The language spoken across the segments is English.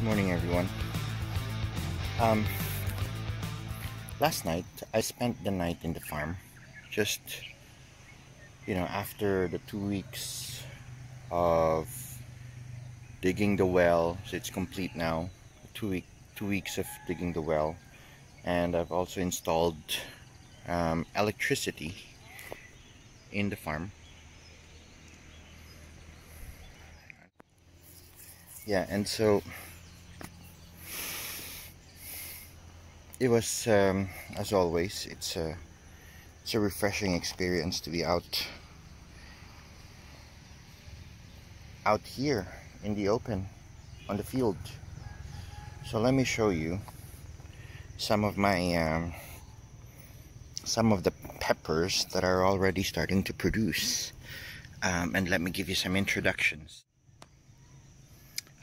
Good morning, everyone. Um, last night I spent the night in the farm. Just you know, after the two weeks of digging the well, so it's complete now. Two week, two weeks of digging the well, and I've also installed um, electricity in the farm. Yeah, and so it was um, as always it's a it's a refreshing experience to be out out here in the open on the field. So let me show you some of my um, some of the peppers that are already starting to produce. Um, and let me give you some introductions.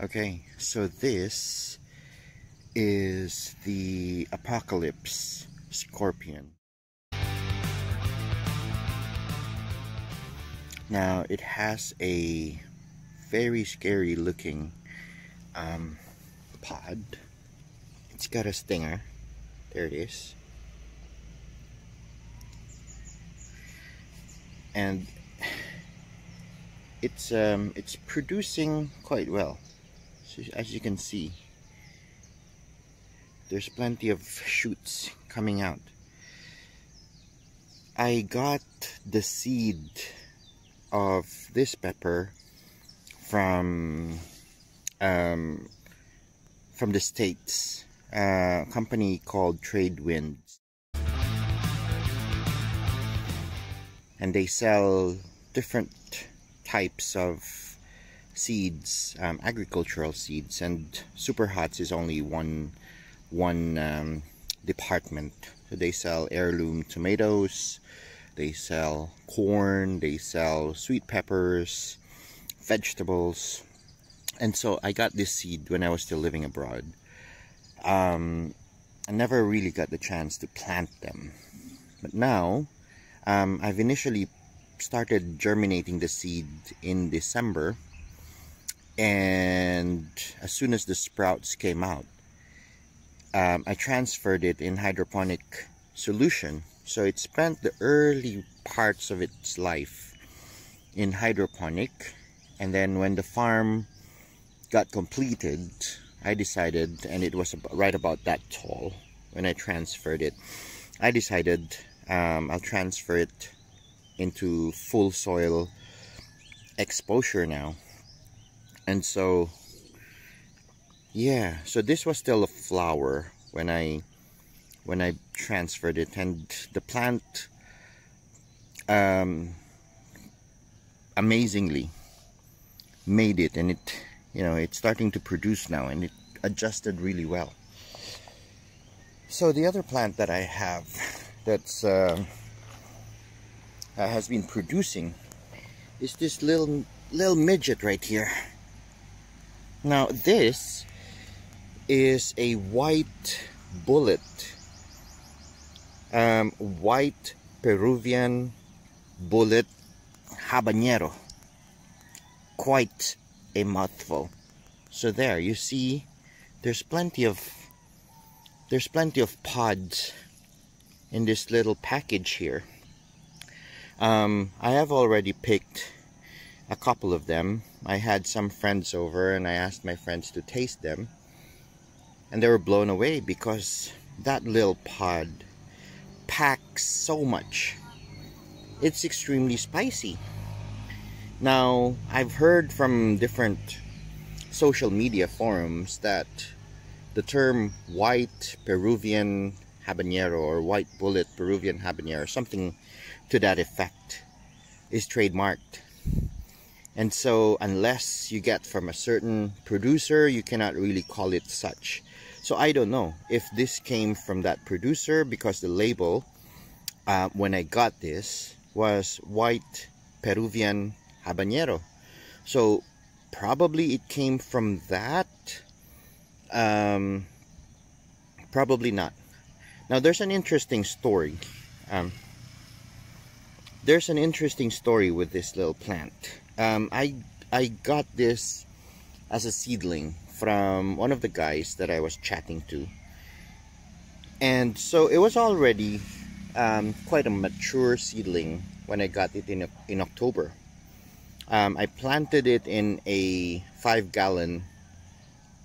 Okay so this is the Apocalypse Scorpion. Now it has a very scary looking um, pod. It's got a stinger. There it is. And it's um, it's producing quite well. As you can see, there's plenty of shoots coming out. I got the seed of this pepper from um, from the States a company called Tradewinds and they sell different types of seeds um, agricultural seeds and super hots is only one one um, department. So they sell heirloom tomatoes, they sell corn, they sell sweet peppers, vegetables. And so I got this seed when I was still living abroad. Um, I never really got the chance to plant them. But now, um, I've initially started germinating the seed in December. And as soon as the sprouts came out, um, I transferred it in hydroponic solution. So it spent the early parts of its life in hydroponic. And then when the farm got completed, I decided, and it was right about that tall when I transferred it, I decided um, I'll transfer it into full soil exposure now. And so yeah so this was still a flower when I when I transferred it and the plant um, amazingly made it and it you know it's starting to produce now and it adjusted really well. So the other plant that I have that's uh, has been producing is this little little midget right here. Now this is a white bullet um, white Peruvian bullet habanero. Quite a mouthful. So there you see there's plenty of there's plenty of pods in this little package here. Um, I have already picked a couple of them. I had some friends over and I asked my friends to taste them and they were blown away because that little pod packs so much. It's extremely spicy. Now I've heard from different social media forums that the term white Peruvian habanero or white bullet Peruvian habanero something to that effect is trademarked. And so unless you get from a certain producer you cannot really call it such so I don't know if this came from that producer because the label uh, when I got this was white Peruvian habanero. So probably it came from that. Um, probably not. Now there's an interesting story. Um, there's an interesting story with this little plant. Um, I I got this as a seedling from one of the guys that I was chatting to. And so it was already um, quite a mature seedling when I got it in, in October. Um, I planted it in a five gallon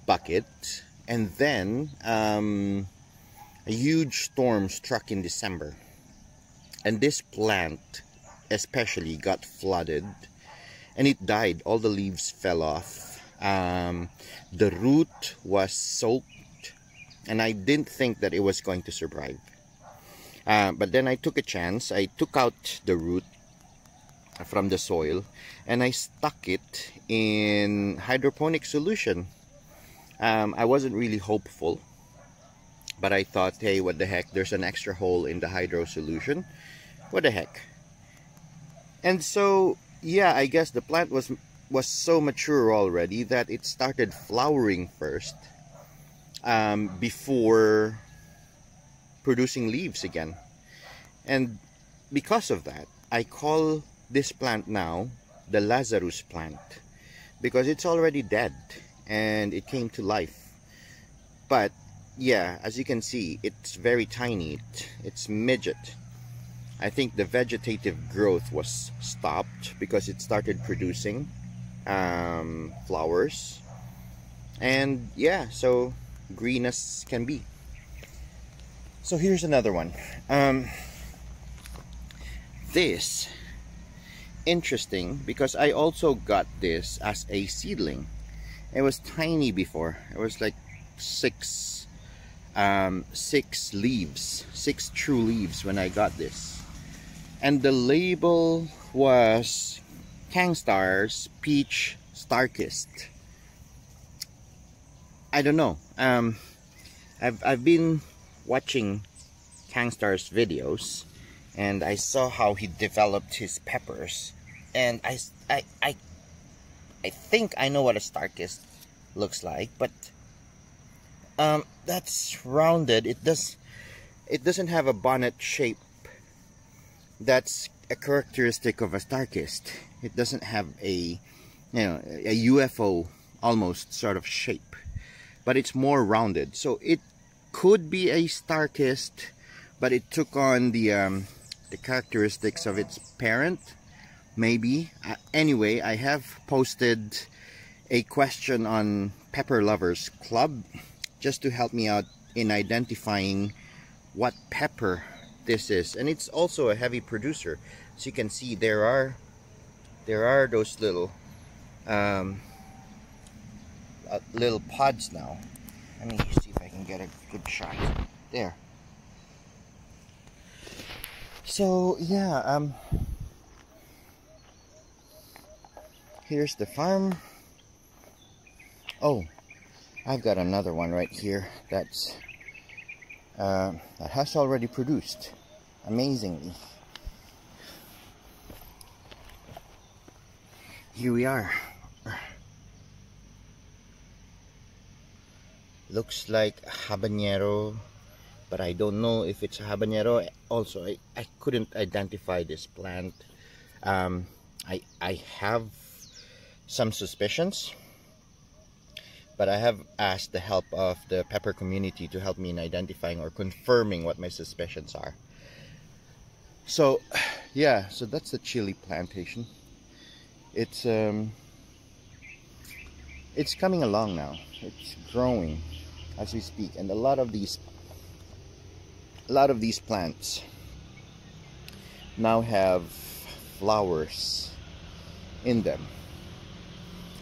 bucket and then um, a huge storm struck in December and this plant especially got flooded and it died all the leaves fell off um, the root was soaked and I didn't think that it was going to survive. Uh, but then I took a chance. I took out the root from the soil and I stuck it in hydroponic solution. Um, I wasn't really hopeful but I thought hey what the heck? There's an extra hole in the hydro solution. What the heck? And so yeah I guess the plant was was so mature already that it started flowering first um, before producing leaves again. And because of that I call this plant now the Lazarus plant because it's already dead and it came to life. But yeah as you can see it's very tiny. It, it's midget. I think the vegetative growth was stopped because it started producing um, flowers. And yeah so green as can be. So here's another one. Um, this interesting because I also got this as a seedling. It was tiny before. It was like six um, six leaves six true leaves when I got this. And the label was Cangstar's Peach Starkist. I don't know. Um, I've, I've been watching Cangstar's videos and I saw how he developed his peppers and I, I, I, I think I know what a Starkist looks like but um, that's rounded it does it doesn't have a bonnet shape that's a characteristic of a Starkist. It doesn't have a, you know, a UFO almost sort of shape, but it's more rounded. So it could be a Starkist, but it took on the um, the characteristics of its parent, maybe. Uh, anyway, I have posted a question on Pepper Lovers Club just to help me out in identifying what pepper this is and it's also a heavy producer so you can see there are there are those little um, uh, little pods now. Let me see if I can get a good shot. There. So yeah um here's the farm. Oh I've got another one right here that's uh, that has already produced amazingly here we are looks like habanero but I don't know if it's a habanero also I, I couldn't identify this plant um, I, I have some suspicions but I have asked the help of the pepper community to help me in identifying or confirming what my suspicions are. So, yeah, so that's the chili plantation. It's um, it's coming along now. It's growing as we speak, and a lot of these, a lot of these plants now have flowers in them.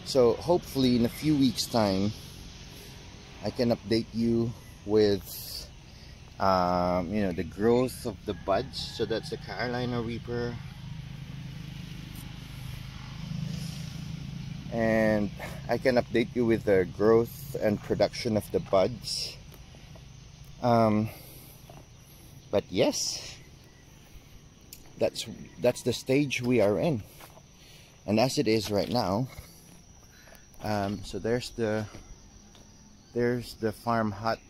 So hopefully in a few weeks time I can update you with um, you know the growth of the buds. So that's the Carolina Reaper and I can update you with the growth and production of the buds. Um, but yes that's that's the stage we are in. And as it is right now um, so there's the there's the farm hut.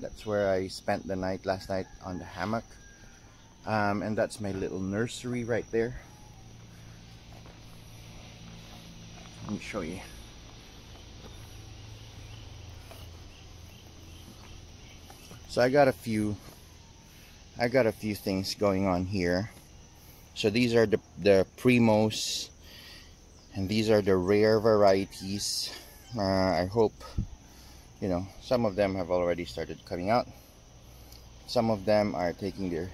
That's where I spent the night last night on the hammock. Um, and that's my little nursery right there Let me show you. So I got a few I got a few things going on here. So these are the, the primos and these are the rare varieties. Uh, I hope you know some of them have already started coming out. Some of them are taking their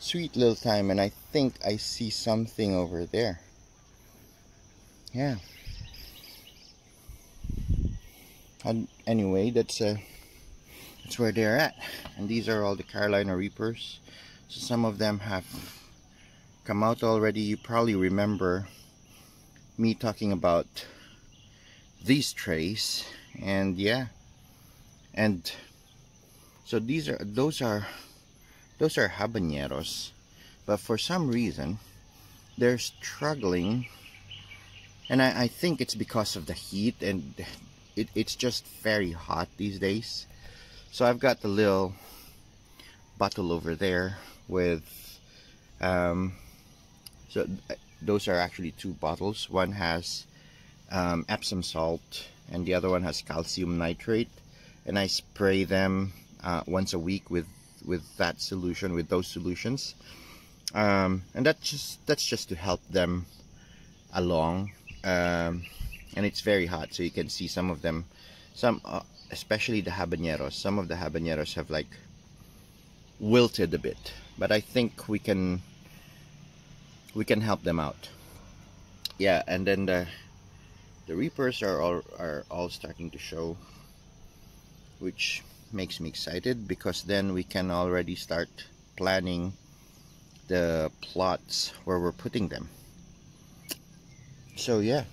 sweet little time and I think I see something over there. Yeah. And anyway, that's uh, that's where they're at. And these are all the Carolina Reapers. So some of them have come out already. You probably remember me talking about these trays. And yeah. And so these are those are those are habaneros. But for some reason they're struggling and I, I think it's because of the heat and it, it's just very hot these days. So I've got the little bottle over there with um, so those are actually two bottles. One has um, Epsom salt and the other one has calcium nitrate. And I spray them uh, once a week with with that solution with those solutions. Um, and that's just that's just to help them along um, and it's very hot so you can see some of them some uh, especially the habaneros. Some of the habaneros have like wilted a bit. But I think we can we can help them out. Yeah and then the the reapers are all are all starting to show which makes me excited because then we can already start planning the plots where we're putting them so yeah.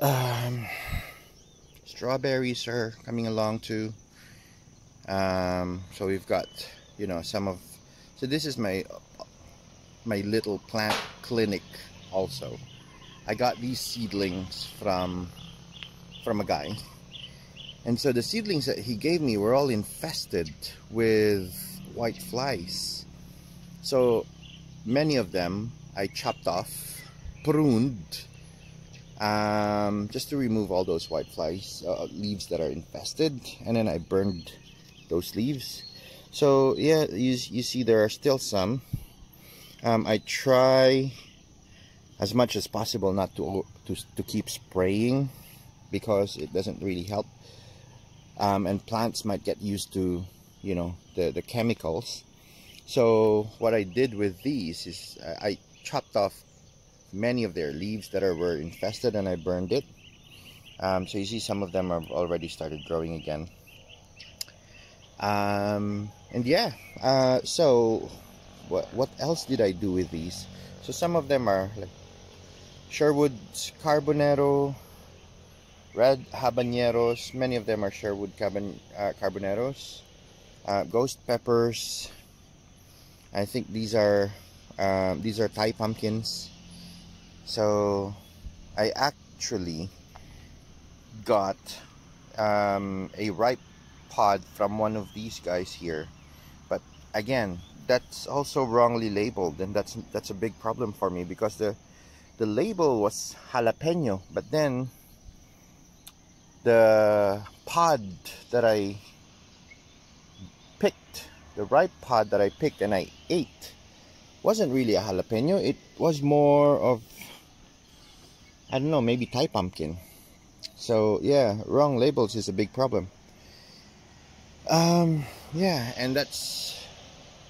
Um, strawberries are coming along too. Um, so we've got you know some of so this is my my little plant clinic also. I got these seedlings from from a guy. And so the seedlings that he gave me were all infested with white flies. So many of them I chopped off pruned um, just to remove all those white flies uh, leaves that are infested and then I burned those leaves. So yeah you, you see there are still some. Um, I try as much as possible not to, to, to keep spraying because it doesn't really help. Um, and plants might get used to you know the, the chemicals. So what I did with these is I chopped off many of their leaves that are, were infested and I burned it. Um, so you see some of them have already started growing again. Um, and yeah, uh, so what, what else did I do with these? So some of them are like Sherwood's Carbonero, Red Habaneros, many of them are Sherwood Carbon, uh, Carboneros, uh, Ghost Peppers, I think these are um, these are Thai pumpkins so I actually got um, a ripe pod from one of these guys here. But again that's also wrongly labeled and that's that's a big problem for me because the the label was jalapeno but then the pod that I picked the ripe pod that I picked and I ate wasn't really a jalapeno. It was more of I don't know, maybe Thai pumpkin. So yeah, wrong labels is a big problem. Um, yeah, and that's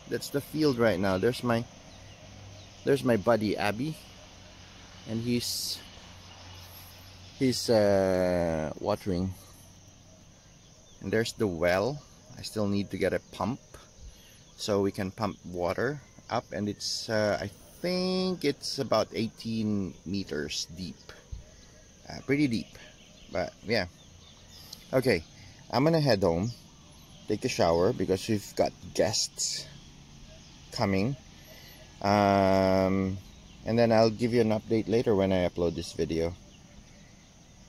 that's the field right now. There's my there's my buddy Abby, and he's he's uh, watering. And there's the well. I still need to get a pump so we can pump water up, and it's uh, I think it's about 18 meters deep. Uh, pretty deep. But yeah. Okay I'm gonna head home take a shower because we've got guests coming. Um, and then I'll give you an update later when I upload this video.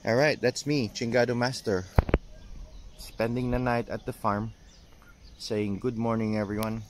Alright that's me Chingado Master spending the night at the farm saying good morning everyone